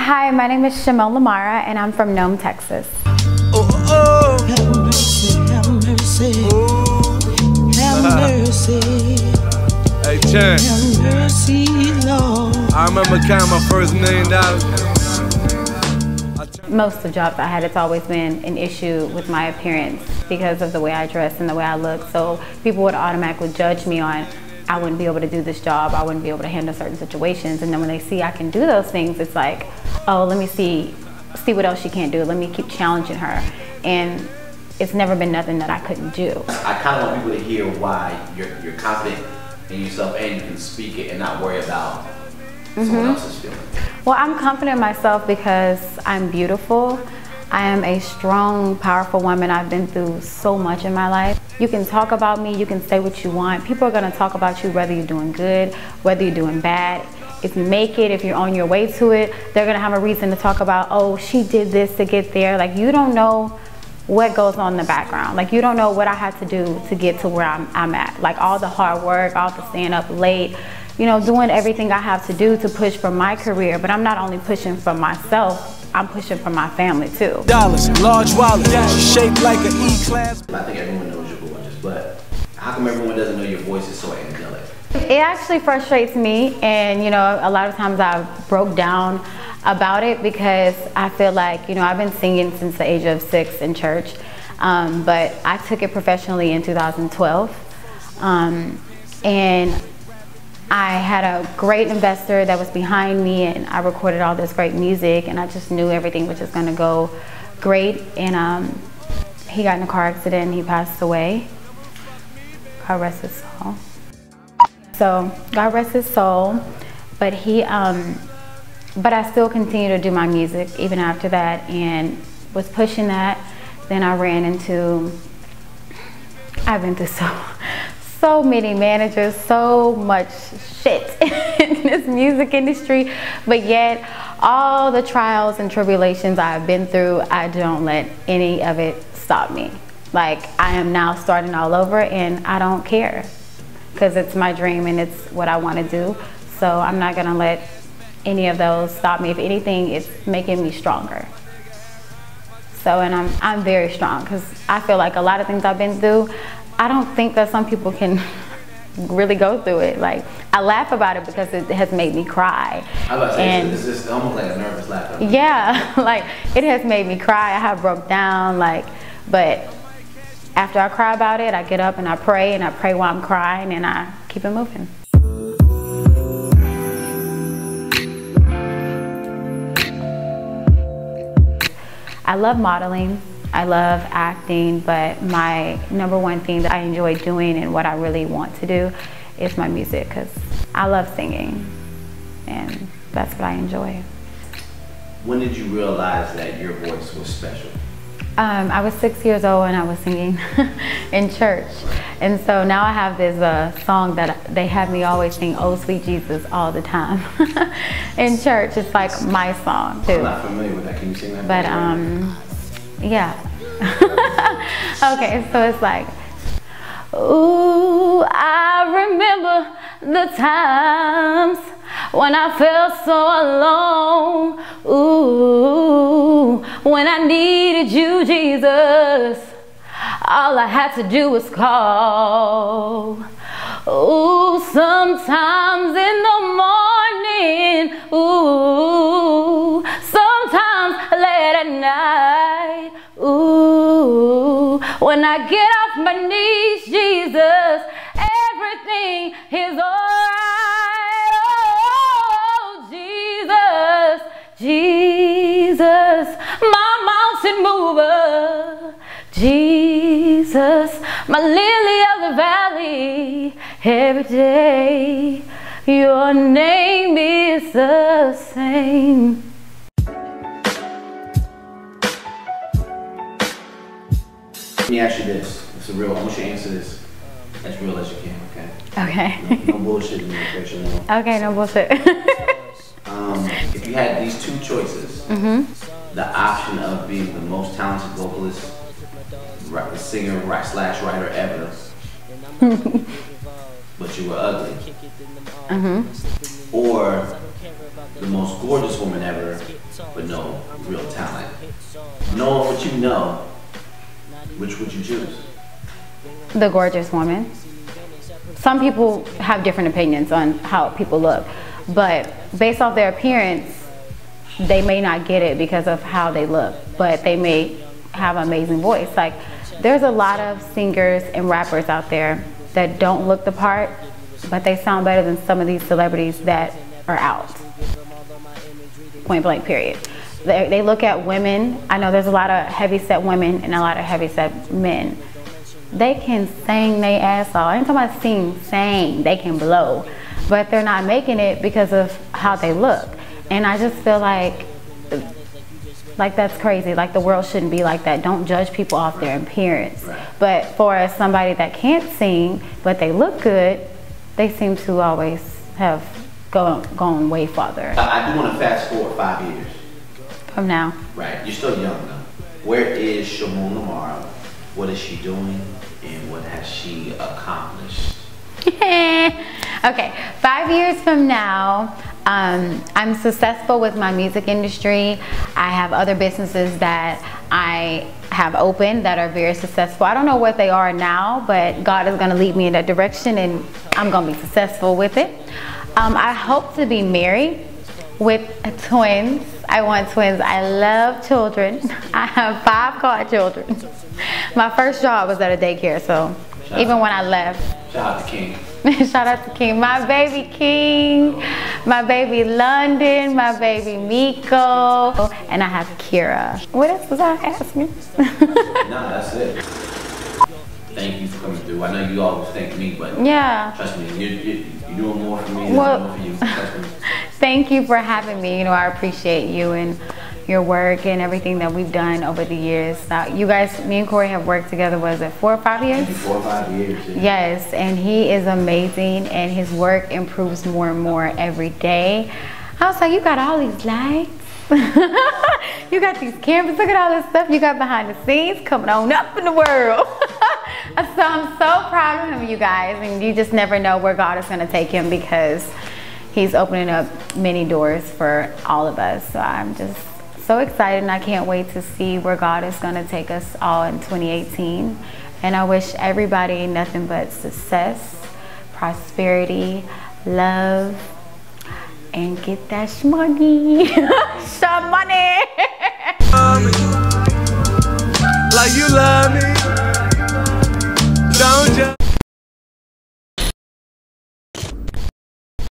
Hi, my name is Shamone LaMarra, and I'm from Nome, Texas. Oh, oh. Have mercy, have mercy. Oh. Have mercy. Hey, Chan. Have mercy, Lord. I remember counting my first million dollars. Most of the jobs I had, it's always been an issue with my appearance because of the way I dress and the way I look. So people would automatically judge me on I wouldn't be able to do this job, I wouldn't be able to handle certain situations. And then when they see I can do those things, it's like, oh, let me see, see what else she can't do. Let me keep challenging her. And it's never been nothing that I couldn't do. I kind of want people to hear why you're, you're confident in yourself and you can speak it and not worry about mm-hmm. someone else's feelings. Well, I'm confident in myself because I'm beautiful. I am a strong, powerful woman. I've been through so much in my life. You can talk about me, you can say what you want. People are gonna talk about you whether you're doing good, whether you're doing bad. If you make it, if you're on your way to it, they're gonna have a reason to talk about, oh, she did this to get there. Like you don't know what goes on in the background. Like you don't know what I had to do to get to where I'm, I'm at. Like all the hard work, all the staying up late, you know, doing everything I have to do to push for my career. But I'm not only pushing for myself, I'm pushing for my family too. Dollars, large wallet, shaped like an E-class. I think everyone knows you're gorgeous, but how come everyone doesn't know your voice is so angelic? It actually frustrates me and you know, a lot of times I broke down about it because I feel like, you know, I've been singing since the age of six in church, um, but I took it professionally in 2012. Um, and I had a great investor that was behind me and I recorded all this great music and I just knew everything was just gonna go great and um, he got in a car accident and he passed away. God rest his soul. So God rest his soul, but he, um, but I still continue to do my music even after that and was pushing that. Then I ran into, I've been through so, so many managers, so much shit in this music industry, but yet all the trials and tribulations I've been through, I don't let any of it stop me. Like I am now starting all over and I don't care because it's my dream and it's what I want to do. So I'm not gonna let any of those stop me. If anything, it's making me stronger. So, and I'm, I'm very strong because I feel like a lot of things I've been through, I don't think that some people can really go through it. Like I laugh about it because it has made me cry. I was about and, it's just almost like a nervous laugh. Yeah, like it has made me cry. I have broke down. Like, but after I cry about it, I get up and I pray and I pray while I'm crying and I keep it moving. I love modeling. I love acting, but my number one thing that I enjoy doing and what I really want to do is my music because I love singing and that's what I enjoy. When did you realize that your voice was special? Um, I was six years old and I was singing in church. And so now I have this uh, song that they have me always sing, Oh Sweet Jesus, all the time in church. It's like my song too. I'm not familiar with that. Can you sing that? But um, yeah. okay, so it's like, ooh, I remember the times when I felt so alone. Ooh, when I needed you, Jesus. All I had to do was call. Ooh, sometimes in the morning. Jesus, my lily of the valley, every day your name is the same. Let me ask you this. It's a real, I want you to answer this as real as you can, okay? Okay. No, no bullshit in the picture, no. Okay, no bullshit. um, if you had these two choices, mm -hmm. the option of being the most talented vocalist, singer, slash writer ever, but you were ugly, mm -hmm. or the most gorgeous woman ever, but no real talent. Knowing what you know, which would you choose? The gorgeous woman. Some people have different opinions on how people look, but based off their appearance, they may not get it because of how they look, but they may have an amazing voice. Like, there's a lot of singers and rappers out there that don't look the part, but they sound better than some of these celebrities that are out. Point blank, period. They, they look at women. I know there's a lot of heavy set women and a lot of heavy set men. They can sing their ass off. I ain't talking about sing, sing. They can blow, but they're not making it because of how they look. And I just feel like like that's crazy. Like the world shouldn't be like that. Don't judge people off their appearance. Right. But for somebody that can't sing but they look good, they seem to always have gone gone way farther. I do want to fast forward five years. From now. Right. You're still young though. Where is Shamone LaMarra? What is she doing? And what has she accomplished? okay, five years from now, um, I'm successful with my music industry. I have other businesses that I have opened that are very successful. I don't know what they are now, but God is going to lead me in that direction and I'm going to be successful with it. Um, I hope to be married with twins. I want twins. I love children. I have five car children. My first job was at a daycare, so shout even when I left. Shout out to King. Shout out to King. My baby King, my baby London, my baby Miko, and I have Kira. What else was I asking? no, that's it. Thank you for coming through. I know you always thank me, but yeah, trust me, you're, you're, you're doing more for me than well, more for you. thank you for having me. You know, I appreciate you and your work and everything that we've done over the years. Now, you guys, me and Corey have worked together, was it four or five years? Four or five years. Yeah. Yes, and he is amazing and his work improves more and more every day. I was like, you got all these lights. you got these cameras, look at all this stuff you got behind the scenes coming on up in the world. so I'm so proud of him, you guys, and you just never know where God is going to take him because he's opening up many doors for all of us. So I'm just so excited and I can't wait to see where God is going to take us all in 2018. And I wish everybody nothing but success, prosperity, love, and get that shmoney. Some money. like you love me.